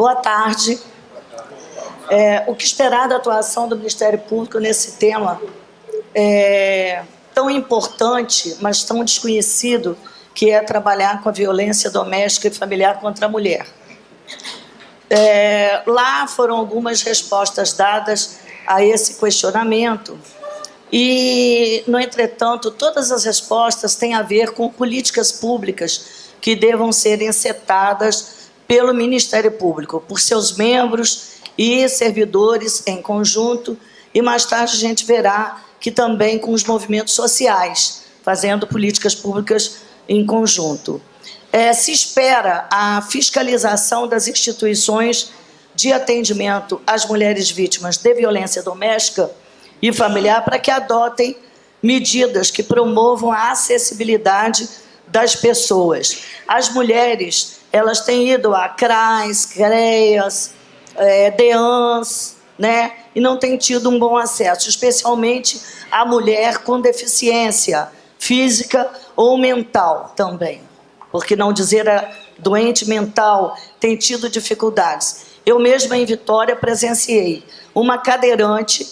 Boa tarde. É, o que esperar da atuação do Ministério Público nesse tema é, tão importante, mas tão desconhecido, que é trabalhar com a violência doméstica e familiar contra a mulher? É, lá foram algumas respostas dadas a esse questionamento. E, no entretanto, todas as respostas têm a ver com políticas públicas que devam ser encetadas pelo Ministério Público, por seus membros e servidores em conjunto, e mais tarde a gente verá que também com os movimentos sociais, fazendo políticas públicas em conjunto. É, se espera a fiscalização das instituições de atendimento às mulheres vítimas de violência doméstica e familiar para que adotem medidas que promovam a acessibilidade das pessoas. As mulheres, elas têm ido a CRAS, CREAS, é, DEANS, né? E não têm tido um bom acesso, especialmente a mulher com deficiência física ou mental também. Porque não dizer a doente mental tem tido dificuldades. Eu mesma em Vitória presenciei uma cadeirante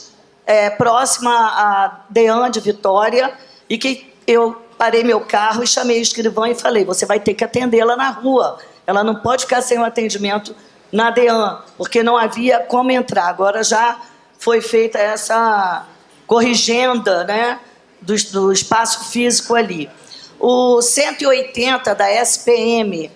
é, próxima a Dean de Vitória e que eu parei meu carro e chamei a escrivã e falei: você vai ter que atendê-la na rua. Ela não pode ficar sem o atendimento na DEAN, porque não havia como entrar. Agora já foi feita essa corrigenda né, do, do espaço físico ali. O 180 da SPM,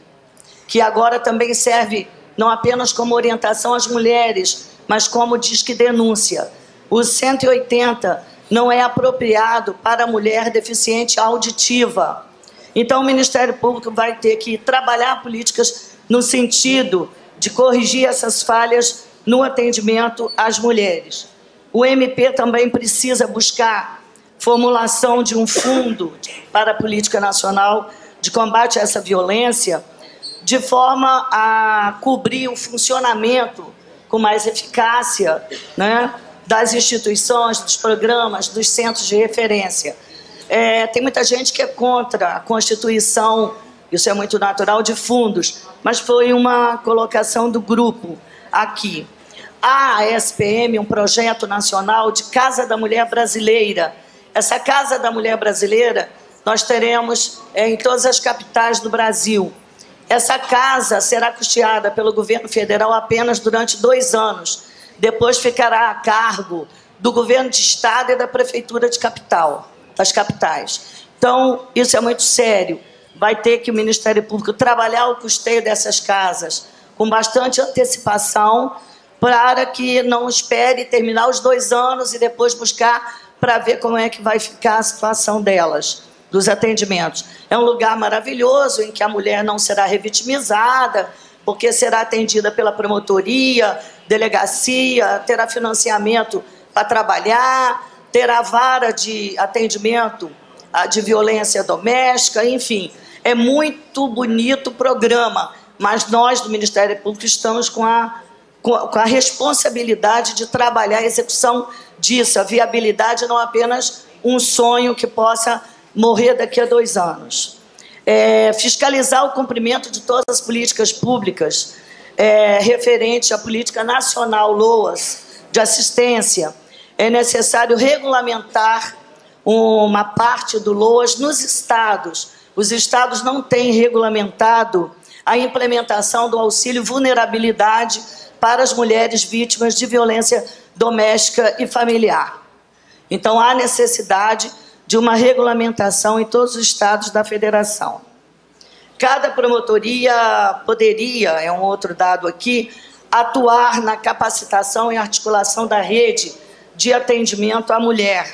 que agora também serve não apenas como orientação às mulheres, mas como disque denúncia. O 180 não é apropriado para mulher deficiente auditiva. Então, o Ministério Público vai ter que trabalhar políticas no sentido de corrigir essas falhas no atendimento às mulheres. O MP também precisa buscar formulação de um fundo para a política nacional de combate a essa violência, de forma a cobrir o funcionamento com mais eficácia, né, das instituições, dos programas, dos centros de referência. É, tem muita gente que é contra a constituição, isso é muito natural, de fundos, mas foi uma colocação do grupo aqui. A SPM, um projeto nacional de Casa da Mulher Brasileira. Essa Casa da Mulher Brasileira nós teremos é, em todas as capitais do Brasil. Essa casa será custeada pelo governo federal apenas durante dois anos depois ficará a cargo do governo de estado e da prefeitura de capital, das capitais. Então, isso é muito sério. Vai ter que o Ministério Público trabalhar o custeio dessas casas com bastante antecipação para que não espere terminar os dois anos e depois buscar para ver como é que vai ficar a situação delas, dos atendimentos. É um lugar maravilhoso em que a mulher não será revitimizada, porque será atendida pela promotoria, delegacia, terá financiamento para trabalhar, terá vara de atendimento de violência doméstica, enfim. É muito bonito o programa, mas nós do Ministério Público estamos com a, com a responsabilidade de trabalhar a execução disso, a viabilidade não apenas um sonho que possa morrer daqui a dois anos. É, fiscalizar o cumprimento de todas as políticas públicas é, referente à política nacional LOAS de assistência, é necessário regulamentar uma parte do LOAS nos estados. Os estados não têm regulamentado a implementação do auxílio vulnerabilidade para as mulheres vítimas de violência doméstica e familiar. Então, há necessidade de uma regulamentação em todos os estados da federação. Cada promotoria poderia, é um outro dado aqui, atuar na capacitação e articulação da rede de atendimento à mulher,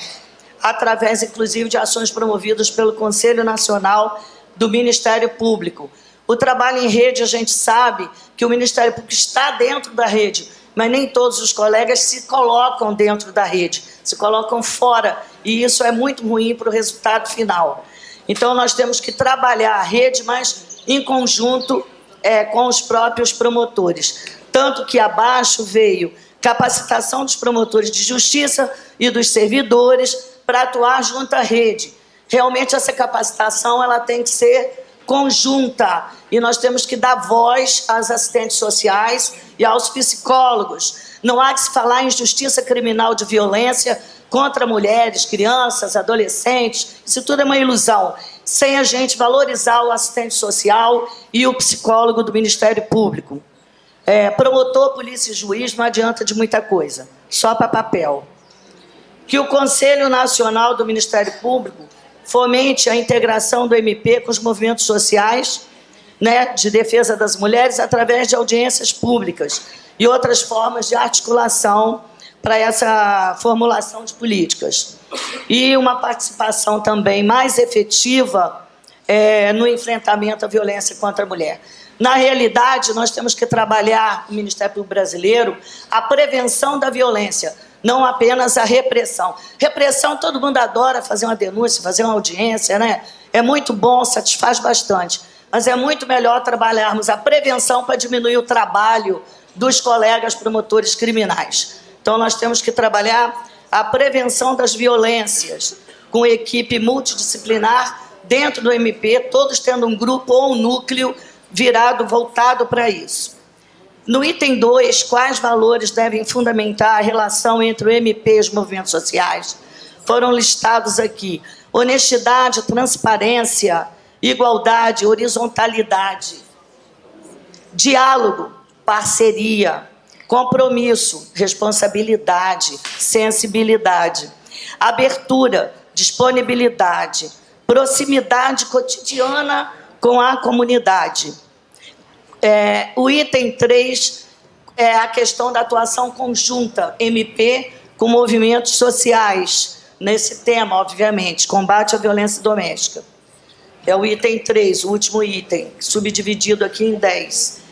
através, inclusive, de ações promovidas pelo Conselho Nacional do Ministério Público. O trabalho em rede, a gente sabe que o Ministério Público está dentro da rede, mas nem todos os colegas se colocam dentro da rede, se colocam fora, e isso é muito ruim para o resultado final. Então, nós temos que trabalhar a rede, mas em conjunto é, com os próprios promotores. Tanto que abaixo veio capacitação dos promotores de justiça e dos servidores para atuar junto à rede. Realmente, essa capacitação ela tem que ser conjunta e nós temos que dar voz às assistentes sociais e aos psicólogos. Não há que se falar em justiça criminal de violência contra mulheres, crianças, adolescentes. Isso tudo é uma ilusão. Sem a gente valorizar o assistente social e o psicólogo do Ministério Público. É, promotor, polícia e juiz não adianta de muita coisa, só para papel. Que o Conselho Nacional do Ministério Público fomente a integração do MP com os movimentos sociais né, de defesa das mulheres através de audiências públicas e outras formas de articulação para essa formulação de políticas. E uma participação também mais efetiva é, no enfrentamento à violência contra a mulher. Na realidade, nós temos que trabalhar, o Ministério Público Brasileiro, a prevenção da violência, não apenas a repressão. Repressão, todo mundo adora fazer uma denúncia, fazer uma audiência, né? É muito bom, satisfaz bastante. Mas é muito melhor trabalharmos a prevenção para diminuir o trabalho dos colegas promotores criminais. Então, nós temos que trabalhar a prevenção das violências com equipe multidisciplinar dentro do MP, todos tendo um grupo ou um núcleo virado, voltado para isso. No item 2, quais valores devem fundamentar a relação entre o MP e os movimentos sociais? Foram listados aqui: honestidade, transparência, igualdade, horizontalidade, diálogo, parceria, compromisso, responsabilidade, sensibilidade, abertura, disponibilidade, proximidade cotidiana com a comunidade. É, o item 3 é a questão da atuação conjunta MP com movimentos sociais, nesse tema, obviamente, combate à violência doméstica. É o item 3, o último item, subdividido aqui em 10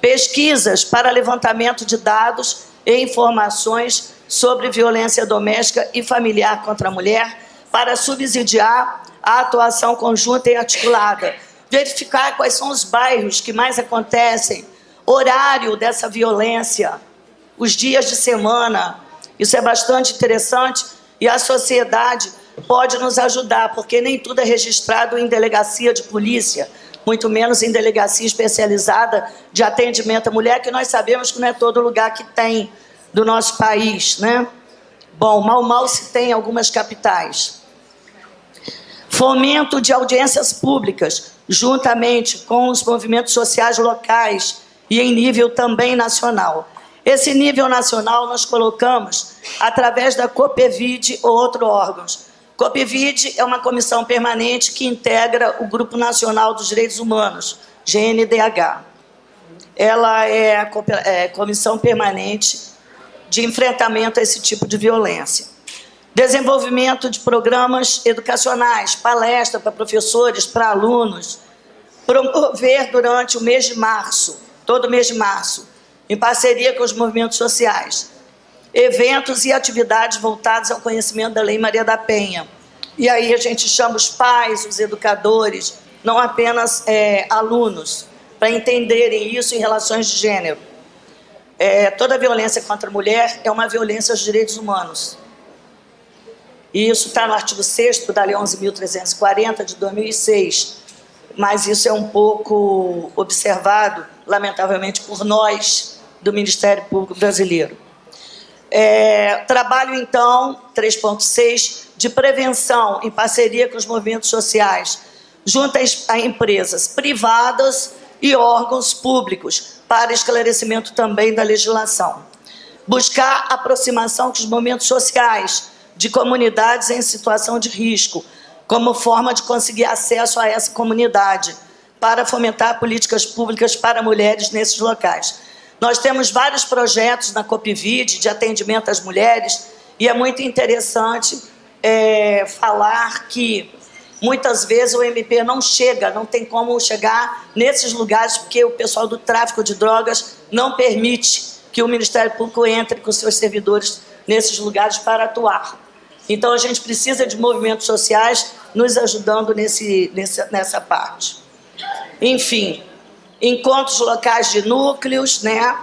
pesquisas para levantamento de dados e informações sobre violência doméstica e familiar contra a mulher, para subsidiar a atuação conjunta e articulada, verificar quais são os bairros que mais acontecem, horário dessa violência, os dias de semana. Isso é bastante interessante e a sociedade pode nos ajudar, porque nem tudo é registrado em delegacia de polícia muito menos em delegacia especializada de atendimento à mulher, que nós sabemos que não é todo lugar que tem do nosso país, né? Bom, mal mal se tem em algumas capitais. Fomento de audiências públicas, juntamente com os movimentos sociais locais e em nível também nacional. Esse nível nacional nós colocamos através da COPEVID ou outros órgãos, COPIVID é uma comissão permanente que integra o Grupo Nacional dos Direitos Humanos, GNDH. Ela é a é, comissão permanente de enfrentamento a esse tipo de violência. Desenvolvimento de programas educacionais, palestra para professores, para alunos. Promover durante o mês de março, todo mês de março, em parceria com os movimentos sociais, eventos e atividades voltados ao conhecimento da Lei Maria da Penha. E aí a gente chama os pais, os educadores, não apenas é, alunos, para entenderem isso em relações de gênero. É, toda violência contra a mulher é uma violência aos direitos humanos. E isso está no artigo 6 da Lei 11.340 de 2006. Mas isso é um pouco observado, lamentavelmente, por nós do Ministério Público Brasileiro. É, trabalho, então, 3.6, de prevenção em parceria com os movimentos sociais, junto a empresas privadas e órgãos públicos, para esclarecimento também da legislação. Buscar aproximação com os movimentos sociais de comunidades em situação de risco, como forma de conseguir acesso a essa comunidade, para fomentar políticas públicas para mulheres nesses locais. Nós temos vários projetos na Copivide de atendimento às mulheres e é muito interessante é, falar que muitas vezes o MP não chega, não tem como chegar nesses lugares porque o pessoal do tráfico de drogas não permite que o Ministério Público entre com seus servidores nesses lugares para atuar. Então a gente precisa de movimentos sociais nos ajudando nesse, nessa parte. Enfim, encontros locais de núcleos, né,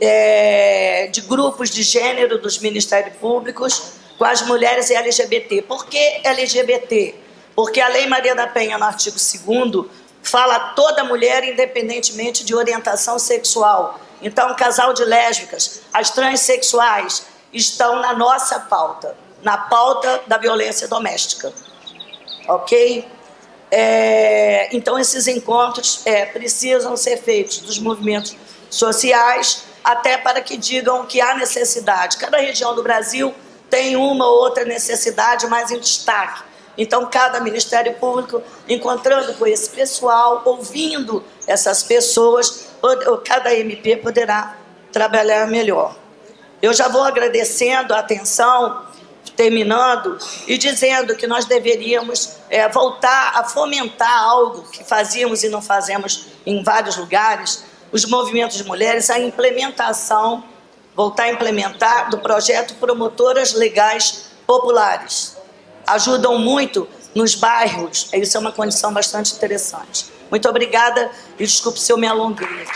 é, de grupos de gênero dos ministérios públicos com as mulheres LGBT. Por que LGBT? Porque a Lei Maria da Penha, no artigo 2 fala toda mulher, independentemente de orientação sexual. Então, o casal de lésbicas, as transexuais, estão na nossa pauta, na pauta da violência doméstica. Ok? É, então, esses encontros é, precisam ser feitos dos movimentos sociais, até para que digam que há necessidade. Cada região do Brasil tem uma ou outra necessidade mais em destaque. Então, cada Ministério Público, encontrando com esse pessoal, ouvindo essas pessoas, cada MP poderá trabalhar melhor. Eu já vou agradecendo a atenção, terminando, e dizendo que nós deveríamos é, voltar a fomentar algo que fazíamos e não fazemos em vários lugares, os movimentos de mulheres, a implementação, voltar a implementar do projeto Promotoras Legais Populares. Ajudam muito nos bairros, isso é uma condição bastante interessante. Muito obrigada e desculpe se eu me alonguei.